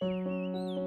Música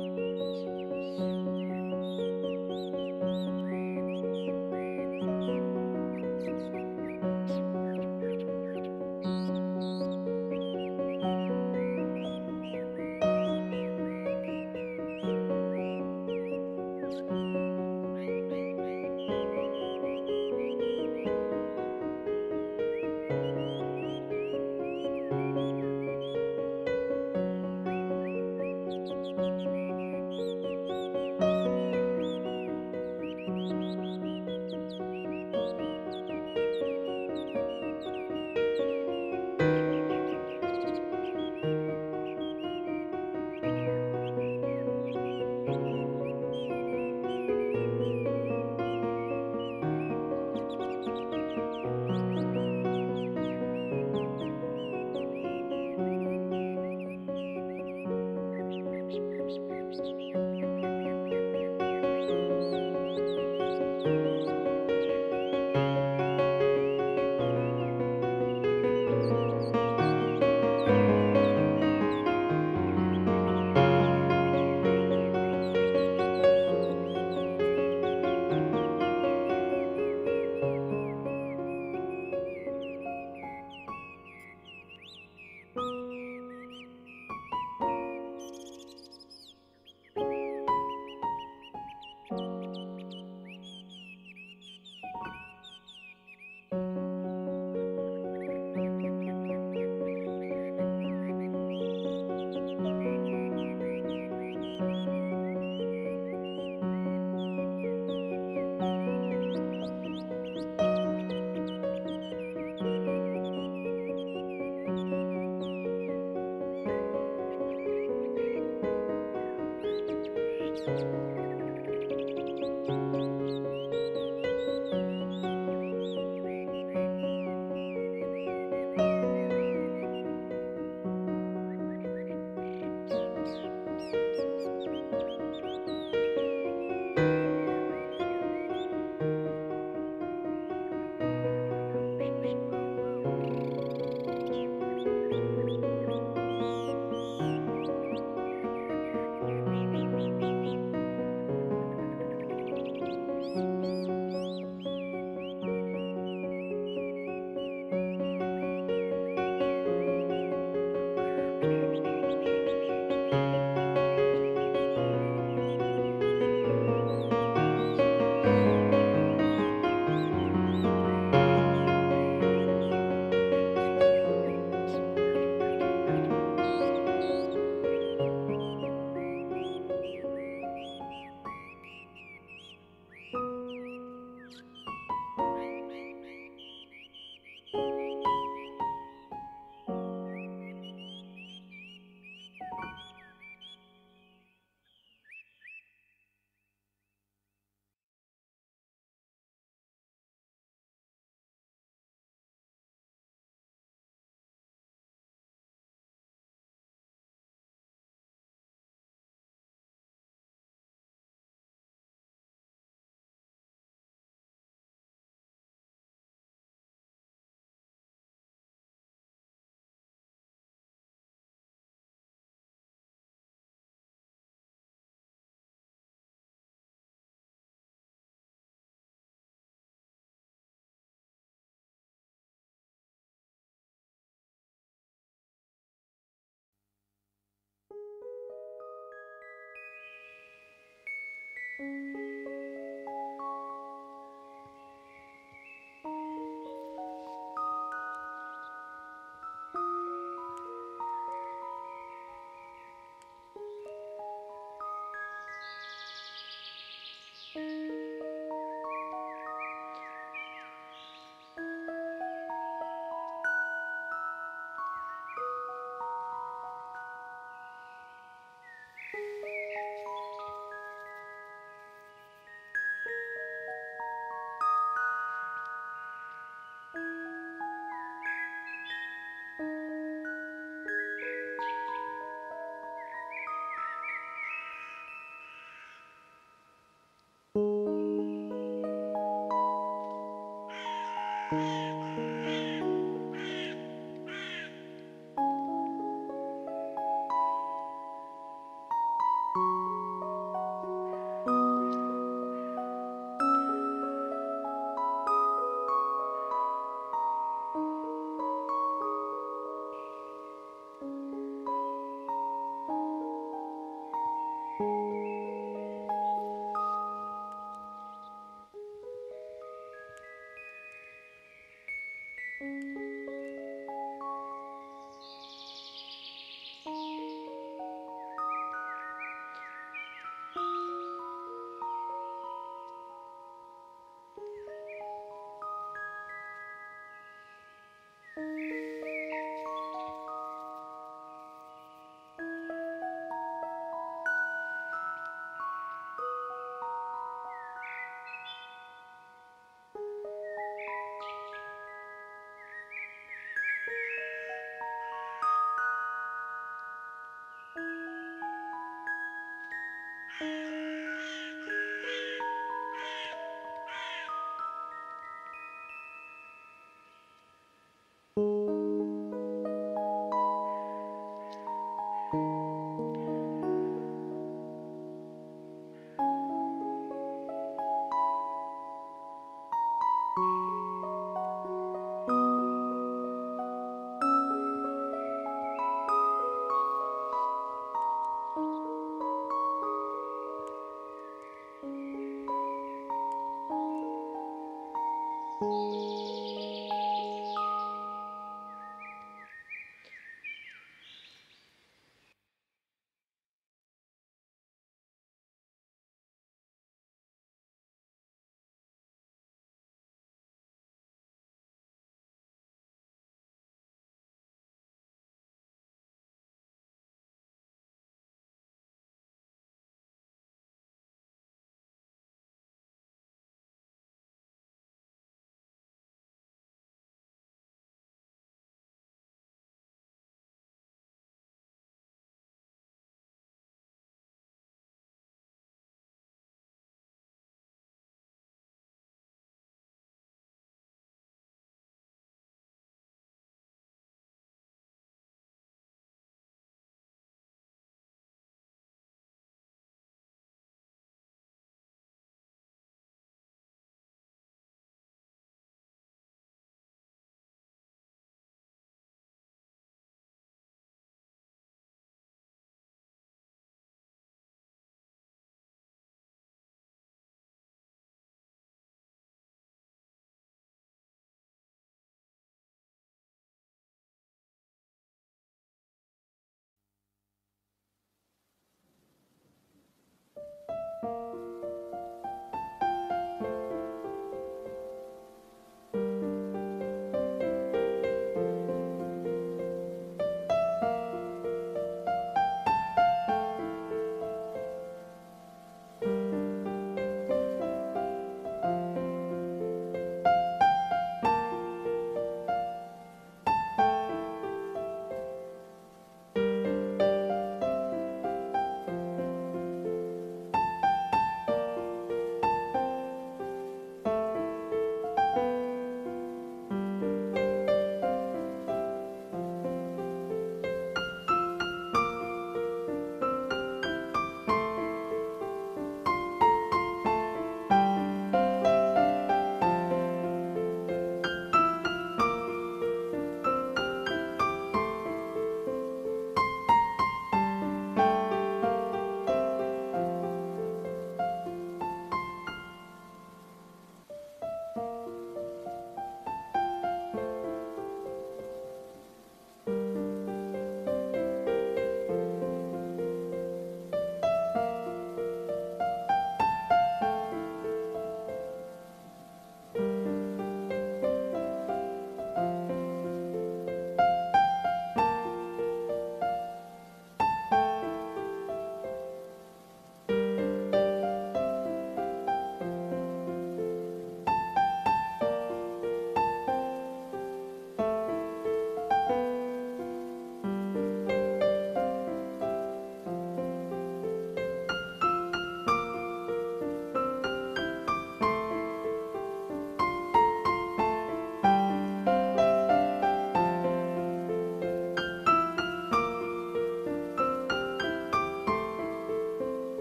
Música